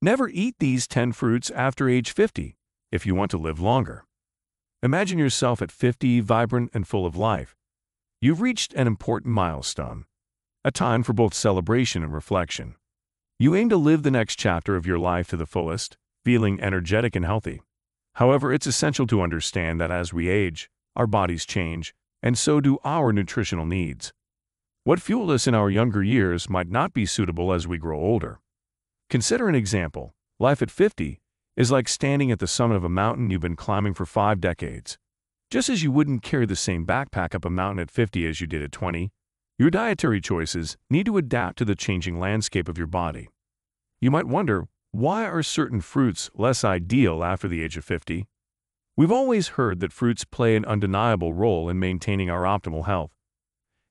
Never eat these 10 fruits after age 50 if you want to live longer. Imagine yourself at 50, vibrant and full of life. You've reached an important milestone, a time for both celebration and reflection. You aim to live the next chapter of your life to the fullest, feeling energetic and healthy. However, it's essential to understand that as we age, our bodies change, and so do our nutritional needs. What fueled us in our younger years might not be suitable as we grow older. Consider an example. Life at 50 is like standing at the summit of a mountain you've been climbing for five decades. Just as you wouldn't carry the same backpack up a mountain at 50 as you did at 20, your dietary choices need to adapt to the changing landscape of your body. You might wonder, why are certain fruits less ideal after the age of 50? We've always heard that fruits play an undeniable role in maintaining our optimal health.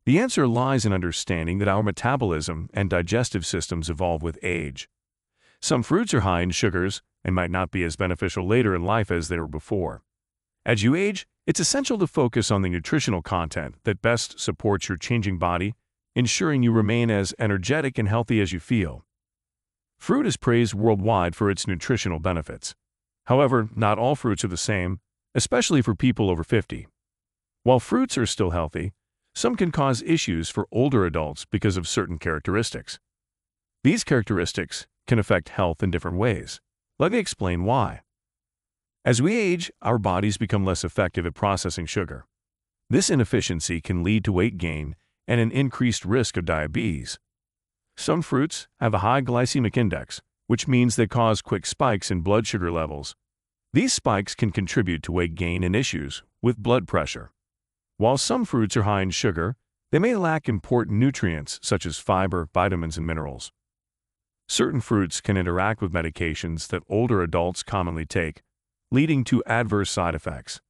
The answer lies in understanding that our metabolism and digestive systems evolve with age. Some fruits are high in sugars and might not be as beneficial later in life as they were before. As you age, it's essential to focus on the nutritional content that best supports your changing body, ensuring you remain as energetic and healthy as you feel. Fruit is praised worldwide for its nutritional benefits. However, not all fruits are the same, especially for people over 50. While fruits are still healthy, some can cause issues for older adults because of certain characteristics. These characteristics can affect health in different ways. Let me explain why. As we age, our bodies become less effective at processing sugar. This inefficiency can lead to weight gain and an increased risk of diabetes. Some fruits have a high glycemic index, which means they cause quick spikes in blood sugar levels. These spikes can contribute to weight gain and issues with blood pressure. While some fruits are high in sugar, they may lack important nutrients such as fiber, vitamins, and minerals. Certain fruits can interact with medications that older adults commonly take, leading to adverse side effects.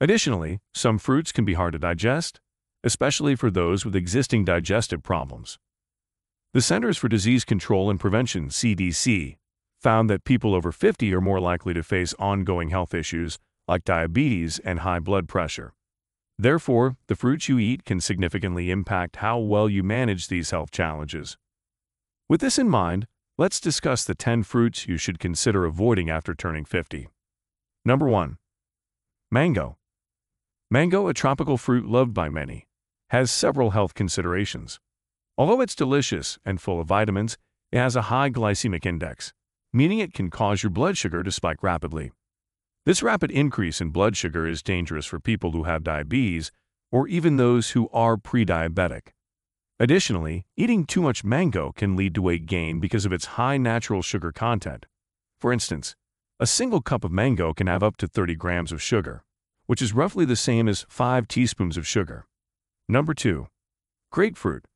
Additionally, some fruits can be hard to digest, especially for those with existing digestive problems. The Centers for Disease Control and Prevention, CDC, found that people over 50 are more likely to face ongoing health issues like diabetes and high blood pressure. Therefore, the fruits you eat can significantly impact how well you manage these health challenges. With this in mind, let's discuss the 10 fruits you should consider avoiding after turning 50. Number 1. Mango. Mango, a tropical fruit loved by many, has several health considerations. Although it's delicious and full of vitamins, it has a high glycemic index, meaning it can cause your blood sugar to spike rapidly. This rapid increase in blood sugar is dangerous for people who have diabetes or even those who are pre-diabetic. Additionally, eating too much mango can lead to weight gain because of its high natural sugar content. For instance, a single cup of mango can have up to 30 grams of sugar, which is roughly the same as 5 teaspoons of sugar. Number 2. Grapefruit.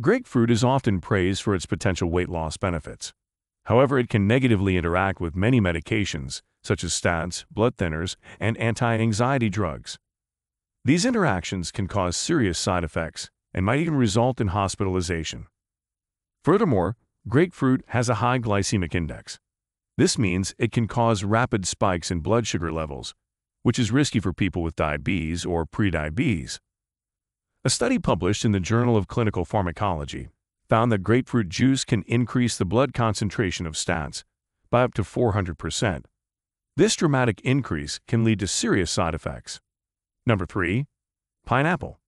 Grapefruit is often praised for its potential weight loss benefits. However, it can negatively interact with many medications, such as statins, blood thinners, and anti-anxiety drugs. These interactions can cause serious side effects, and might even result in hospitalization. Furthermore, grapefruit has a high glycemic index. This means it can cause rapid spikes in blood sugar levels, which is risky for people with diabetes or prediabetes. A study published in the Journal of Clinical Pharmacology found that grapefruit juice can increase the blood concentration of statins by up to 400%. This dramatic increase can lead to serious side effects. Number 3. Pineapple.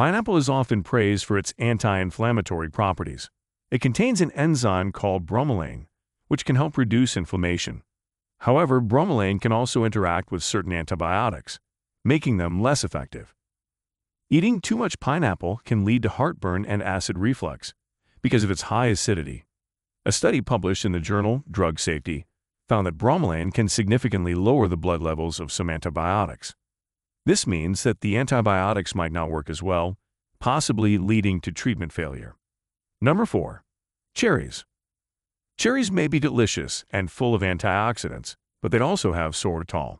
Pineapple is often praised for its anti-inflammatory properties. It contains an enzyme called bromelain, which can help reduce inflammation. However, bromelain can also interact with certain antibiotics, making them less effective. Eating too much pineapple can lead to heartburn and acid reflux because of its high acidity. A study published in the journal Drug Safety found that bromelain can significantly lower the blood levels of some antibiotics. This means that the antibiotics might not work as well, possibly leading to treatment failure. Number 4. Cherries. Cherries may be delicious and full of antioxidants, but they also have sorbitol.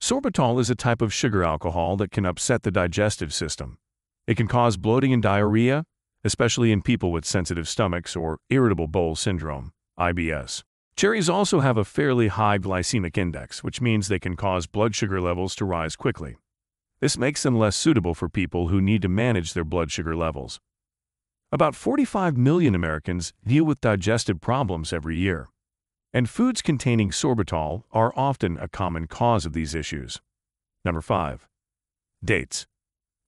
Sorbitol is a type of sugar alcohol that can upset the digestive system. It can cause bloating and diarrhea, especially in people with sensitive stomachs or irritable bowel syndrome, IBS. Cherries also have a fairly high glycemic index, which means they can cause blood sugar levels to rise quickly. This makes them less suitable for people who need to manage their blood sugar levels. About 45 million Americans deal with digestive problems every year, and foods containing sorbitol are often a common cause of these issues. Number 5. Dates.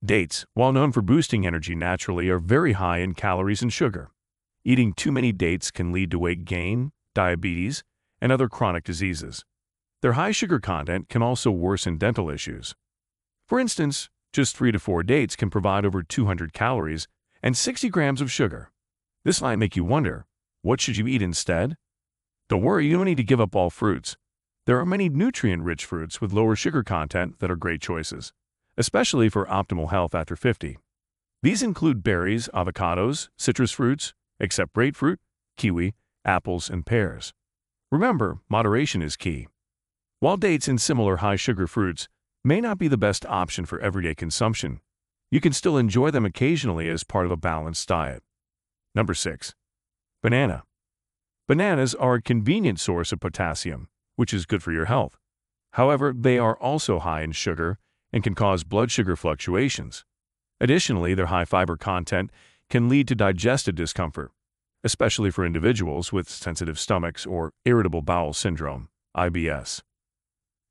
Dates, while known for boosting energy naturally, are very high in calories and sugar. Eating too many dates can lead to weight gain, diabetes, and other chronic diseases. Their high sugar content can also worsen dental issues. For instance, just 3 to 4 dates can provide over 200 calories and 60 grams of sugar. This might make you wonder, what should you eat instead? Don't worry, you don't need to give up all fruits. There are many nutrient-rich fruits with lower sugar content that are great choices especially for optimal health after 50. These include berries, avocados, citrus fruits, except grapefruit, kiwi, apples, and pears. Remember, moderation is key. While dates and similar high-sugar fruits may not be the best option for everyday consumption, you can still enjoy them occasionally as part of a balanced diet. Number 6. Banana. Bananas are a convenient source of potassium, which is good for your health. However, they are also high in sugar and can cause blood sugar fluctuations. Additionally, their high fiber content can lead to digestive discomfort, especially for individuals with sensitive stomachs or irritable bowel syndrome, IBS.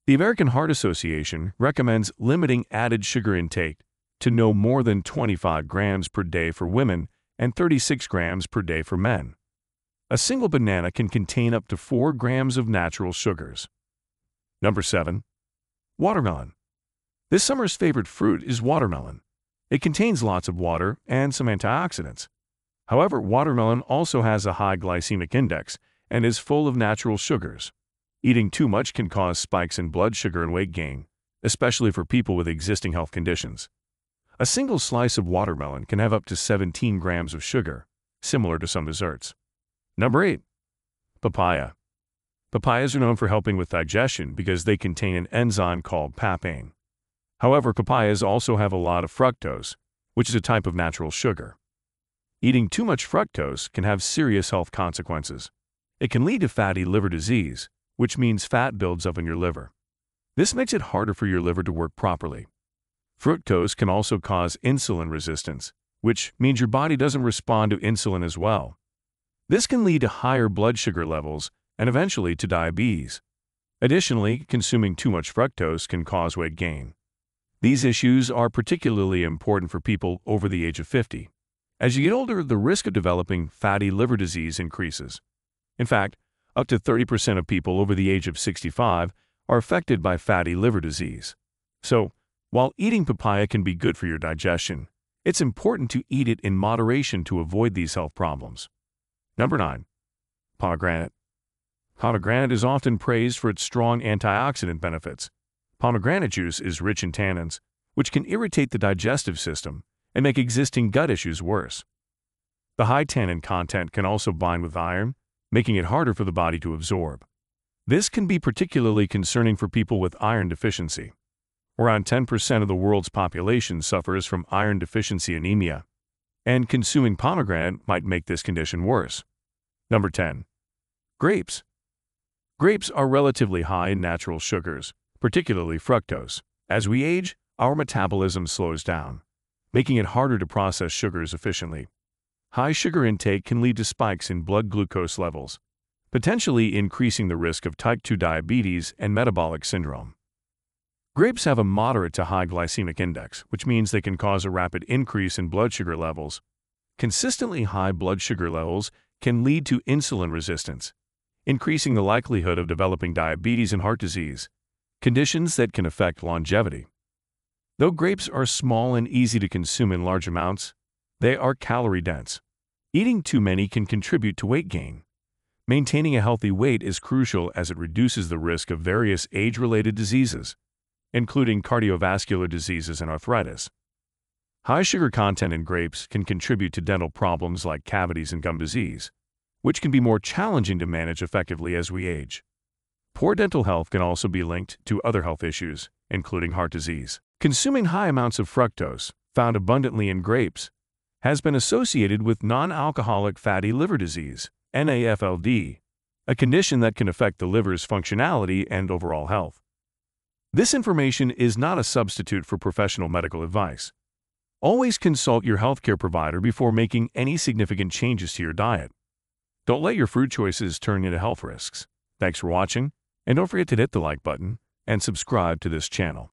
The American Heart Association recommends limiting added sugar intake to no more than 25 grams per day for women and 36 grams per day for men. A single banana can contain up to 4 grams of natural sugars. Number 7. Watermelon. This summer's favorite fruit is watermelon. It contains lots of water and some antioxidants. However, watermelon also has a high glycemic index and is full of natural sugars. Eating too much can cause spikes in blood sugar and weight gain, especially for people with existing health conditions. A single slice of watermelon can have up to 17 grams of sugar, similar to some desserts. Number 8. Papaya. Papayas are known for helping with digestion because they contain an enzyme called papain. However, papayas also have a lot of fructose, which is a type of natural sugar. Eating too much fructose can have serious health consequences. It can lead to fatty liver disease, which means fat builds up in your liver. This makes it harder for your liver to work properly. Fructose can also cause insulin resistance, which means your body doesn't respond to insulin as well. This can lead to higher blood sugar levels and eventually to diabetes. Additionally, consuming too much fructose can cause weight gain. These issues are particularly important for people over the age of 50. As you get older, the risk of developing fatty liver disease increases. In fact, up to 30% of people over the age of 65 are affected by fatty liver disease. So, while eating papaya can be good for your digestion, it's important to eat it in moderation to avoid these health problems. Number 9. Pomegranate. Pomegranate is often praised for its strong antioxidant benefits, Pomegranate juice is rich in tannins, which can irritate the digestive system and make existing gut issues worse. The high tannin content can also bind with iron, making it harder for the body to absorb. This can be particularly concerning for people with iron deficiency. Around 10% of the world's population suffers from iron deficiency anemia, and consuming pomegranate might make this condition worse. Number 10. Grapes. Grapes are relatively high in natural sugars, particularly fructose. As we age, our metabolism slows down, making it harder to process sugars efficiently. High sugar intake can lead to spikes in blood glucose levels, potentially increasing the risk of type 2 diabetes and metabolic syndrome. Grapes have a moderate to high glycemic index, which means they can cause a rapid increase in blood sugar levels. Consistently high blood sugar levels can lead to insulin resistance, increasing the likelihood of developing diabetes and heart disease conditions that can affect longevity. Though grapes are small and easy to consume in large amounts, they are calorie dense. Eating too many can contribute to weight gain. Maintaining a healthy weight is crucial as it reduces the risk of various age-related diseases, including cardiovascular diseases and arthritis. High sugar content in grapes can contribute to dental problems like cavities and gum disease, which can be more challenging to manage effectively as we age. Poor dental health can also be linked to other health issues, including heart disease. Consuming high amounts of fructose, found abundantly in grapes, has been associated with non-alcoholic fatty liver disease, NAFLD, a condition that can affect the liver's functionality and overall health. This information is not a substitute for professional medical advice. Always consult your healthcare provider before making any significant changes to your diet. Don't let your food choices turn into health risks. Thanks for watching, and don't forget to hit the like button and subscribe to this channel.